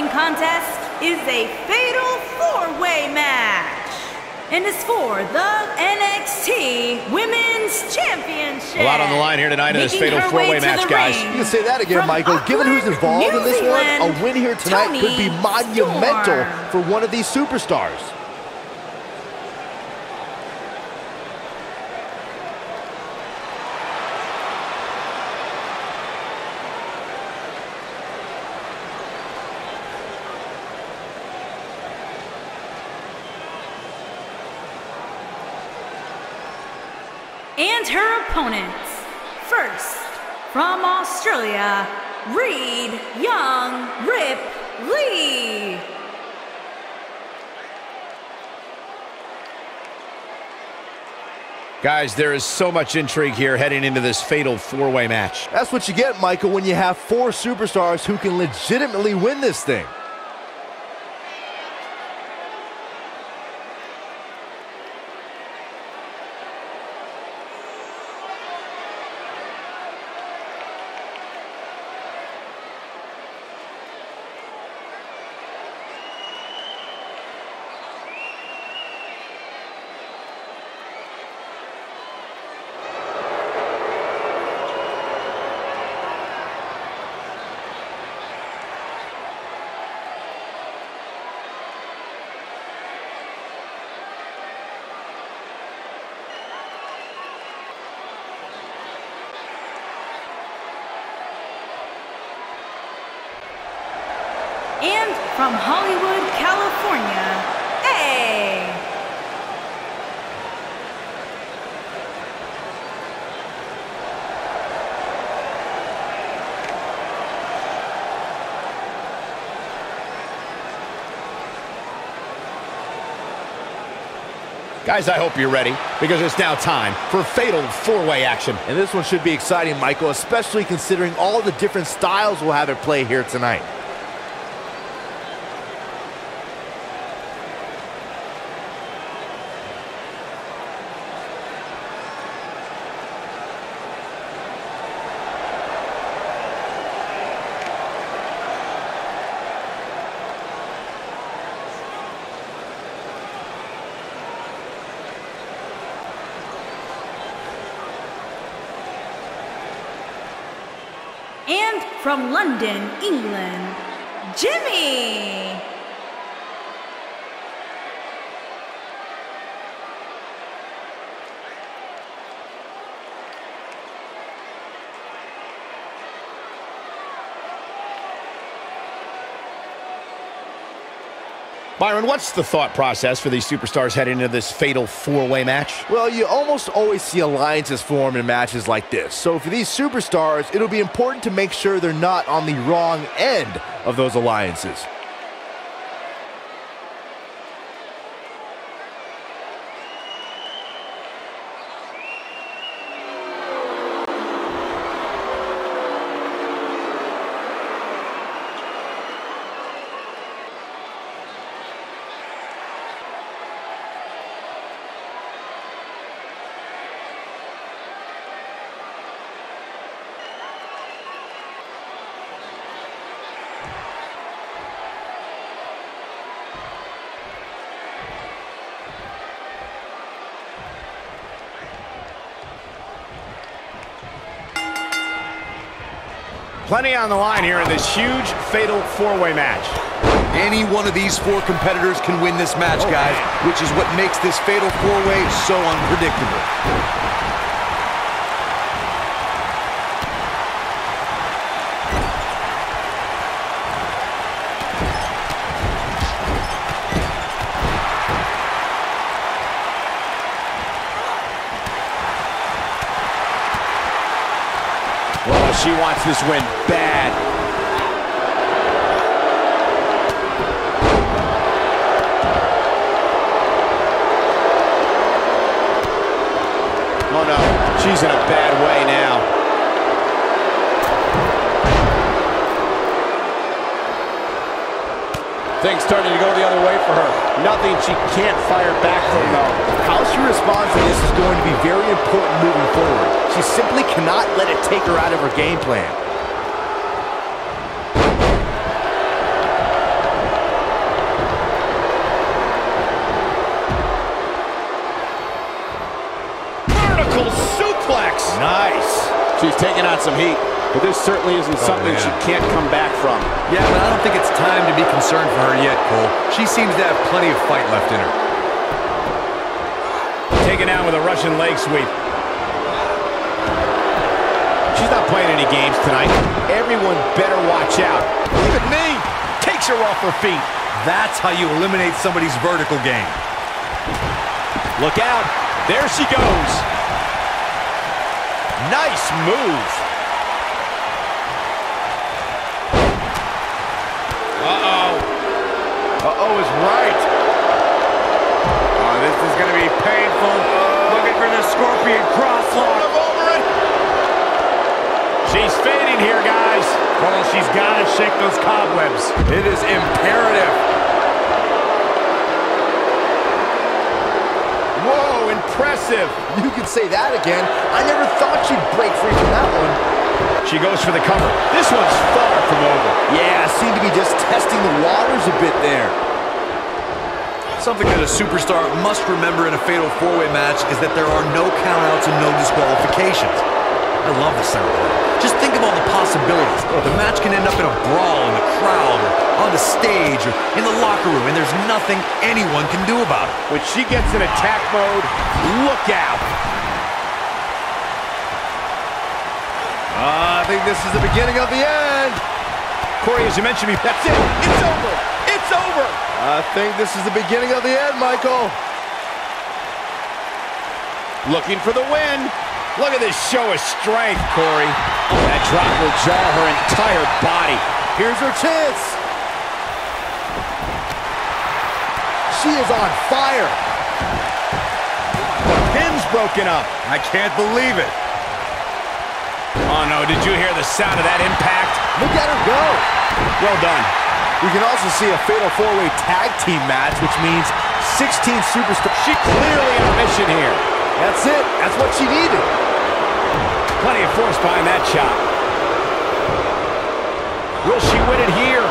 The following contest is a fatal four-way match and is for the NXT Women's Championship. A lot on the line here tonight in this fatal four-way match, guys. ring You can say that again, from Michael. Given who's involved New in this one, a win here tonight could be monumental Storm. for one of these superstars. and her opponents. First, from Australia, Reed Young Rip Lee. Guys, there is so much intrigue here heading into this fatal four-way match. That's what you get, Michael, when you have four superstars who can legitimately win this thing. And from Hollywood, California, A. Guys, I hope you're ready because it's now time for fatal four-way action. And this one should be exciting, Michael, especially considering all the different styles we'll have at play here tonight. And from London, England, Jimmy. Byron, what's the thought process for these superstars heading into this fatal four-way match? Well, you almost always see alliances form in matches like this. So for these superstars, it'll be important to make sure they're not on the wrong end of those alliances. Plenty on the line here in this huge fatal four-way match. Any one of these four competitors can win this match, Oh, guys, man. which is what makes this fatal four-way so unpredictable. She wants this win bad. Oh no, she's in a bad way now. Things starting to go the other way for her. Nothing she can't fire back from though. How she responds to this is going to be very important moving forward. She simply cannot let it take her out of her game plan. Vertical suplex! Nice. She's taking on some heat but this certainly isn't Oh, something man. she can't come back from. Yeah, but I don't think it's time to be concerned for her yet, Cole. She seems to have plenty of fight left in her. Taken down with a Russian leg sweep. She's not playing any games tonight. Everyone better watch out. Even me takes her off her feet. That's how you eliminate somebody's vertical game. Look out. There she goes. Nice move. Uh-oh. Uh-oh is right. Oh, this is going to be painful. Looking for the Scorpion crosslock. She's fading here, guys. Cole, she's got to shake those cobwebs. It is imperative. Whoa, impressive. You could say that again. I never thought she'd break free from that one. She goes for the cover. This one's far from over. Yeah, seemed to be just testing the waters a bit there. Something that a superstar must remember in a fatal four-way match is that there are no countouts and no disqualifications. I love the sound of that. Just think of all the possibilities. The match can end up in a brawl in the crowd or on the stage or in the locker room, and there's nothing anyone can do about it. When she gets in attack mode, look out. I think this is the beginning of the end. Corey, as you mentioned, me, That's it. It's over. It's over. I think this is the beginning of the end, Michael. Looking for the win. Look at this show of strength, Corey. That drop will jar her entire body. Here's her chance. She is on fire. the pin's broken up. I can't believe it. Oh, no, did you hear the sound of that impact? Look at her go. Well done. We can also see a fatal four-way tag team match, which means 16 superstars. She clearly on a mission here. That's it. That's what she needed. Plenty of force behind that shot. Will she win it here?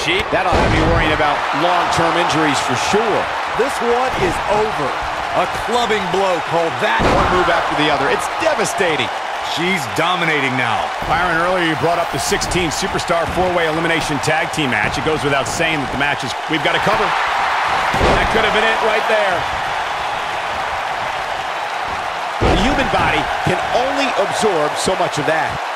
She, That'll have you worrying about long-term injuries for sure. This one is over. A clubbing blow called that One move after the other. It's devastating. She's dominating now. Byron, earlier you brought up the 16 Superstar four-way elimination tag team match. It goes without saying that the match is, we've got to cover. That could have been it right there. The human body can only absorb so much of that.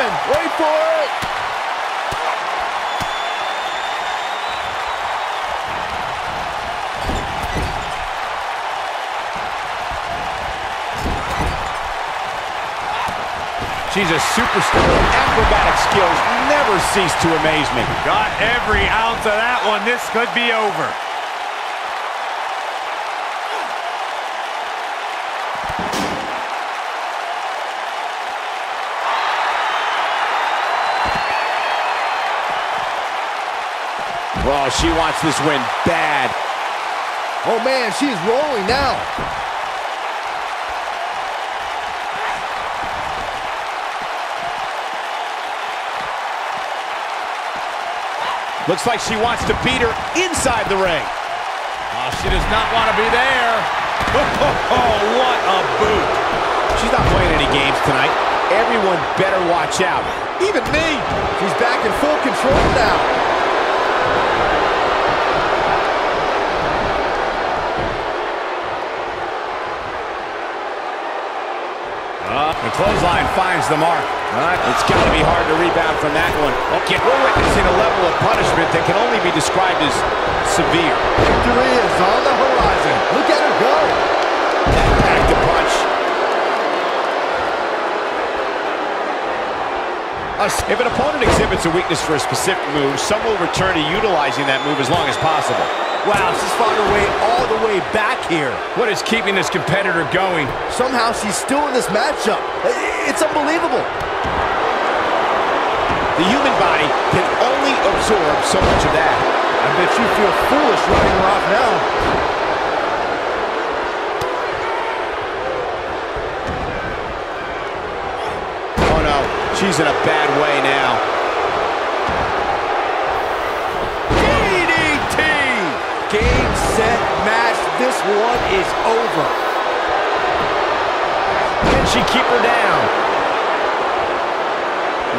Coming. Wait for it. She's a superstar. Acrobatic skills never cease to amaze me. Got every ounce of that one. This could be over. Well, she wants this win bad. Oh, man, she's rolling now. Looks like she wants to beat her inside the ring. Oh, she does not want to be there. Oh, what a boot. She's not playing any games tonight. Everyone better watch out. Even me. She's back in full control now. The clothesline finds the mark. It's got to be hard to rebound from that one. Okay, we're witnessing a level of punishment that can only be described as severe. Victory is on the horizon. Look at her go. Back to punch. If an opponent exhibits a weakness for a specific move, some will return to utilizing that move as long as possible. Wow, she's fought her way all the way back here. What is keeping this competitor going? Somehow she's still in this matchup. It's unbelievable. The human body can only absorb so much of that. I bet you feel foolish running her off now. Oh no, She's in a bad way now. DDT! Game, set, match. This one is over. She keep her down?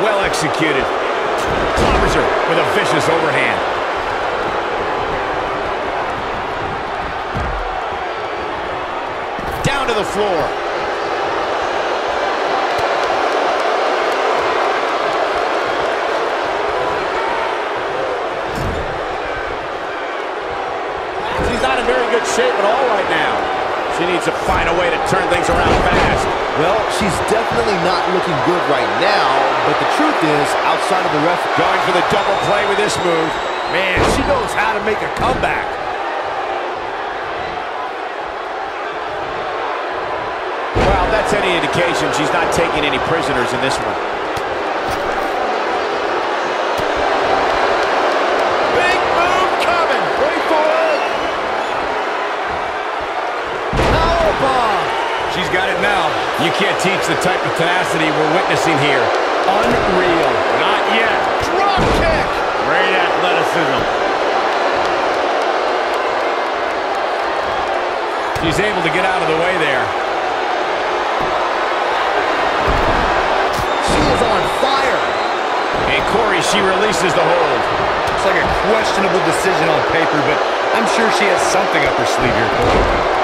Well executed. Clobbers her with a vicious overhand. Down to the floor. She's not in very good shape at all right now. She needs to find a way to turn things around fast. Well, she's definitely not looking good right now, but the truth is, outside of the ref... Going for the double play with this move. Man, she knows how to make a comeback. Well, that's any indication she's not taking any prisoners in this one. You can't teach the type of tenacity we're witnessing here. Unreal. Not yet. Drop kick. Great athleticism. She's able to get out of the way there. She is on fire. And Corey, she releases the hold. It's like a questionable decision on paper, but I'm sure she has something up her sleeve here, Cole.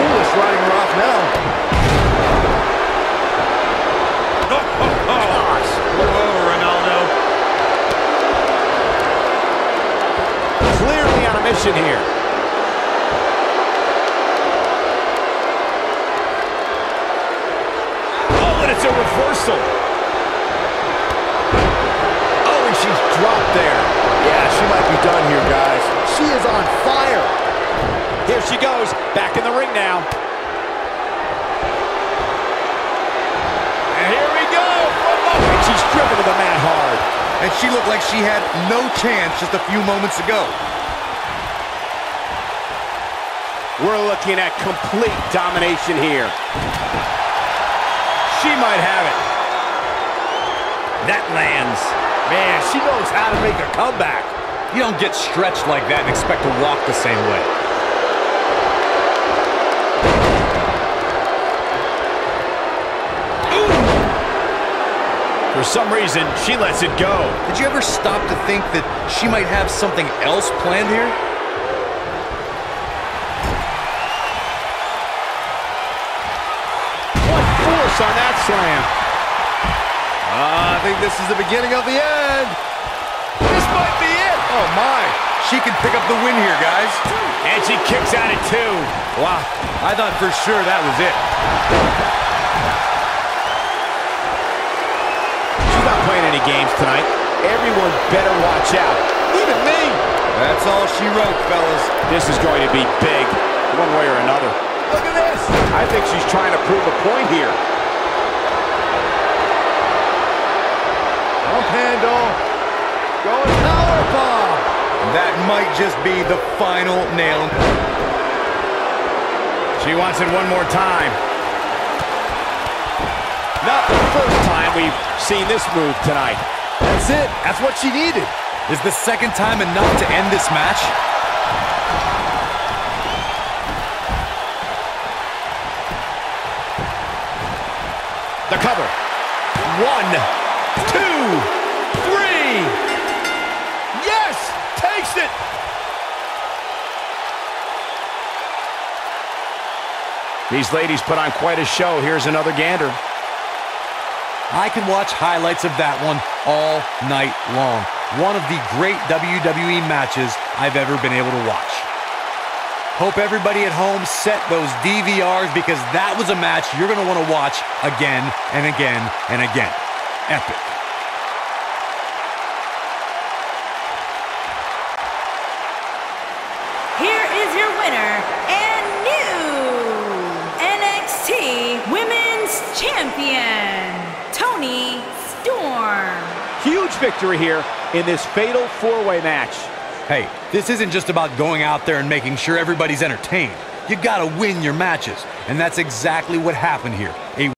Foolish riding her off now. Oh, oh, oh. Gosh. Ronaldo. Clearly on a mission here. Oh, and it's a reversal. Oh, and she's dropped there. Yeah, she might be done here, guys. She is on fire. Here she goes. Back in the ring now. And here we go. And she's driven to the mat hard. And she looked like she had no chance just a few moments ago. We're looking at complete domination here. She might have it. That lands. Man, she knows how to make a comeback. You don't get stretched like that and expect to walk the same way. For some reason, she lets it go. Did you ever stop to think that she might have something else planned here? What force on that slam. Uh, I think this is the beginning of the end. This might be it. Oh my, she can pick up the win here, guys. And she kicks out at two. Wow, I thought for sure that was it. Not games tonight. Everyone better watch out. Even me. That's all she wrote, fellas. This is going to be big, one way or another. Look at this. I think she's trying to prove a point here. Pump handle. Going powerbomb. That might just be the final nail. She wants it one more time. Not the first time we've seen this move tonight. That's it. That's what she needed. Is the second time enough to end this match? The cover. One, two, three. Yes! Takes it! These ladies put on quite a show. Here's another gander. I can watch highlights of that one all night long. One of the great WWE matches I've ever been able to watch. Hope everybody at home set those DVRs because that was a match you're going to want to watch again and again and again. Epic. Victory here in this fatal four-way match. Hey, this isn't just about going out there and making sure everybody's entertained. You gotta win your matches, and that's exactly what happened here. A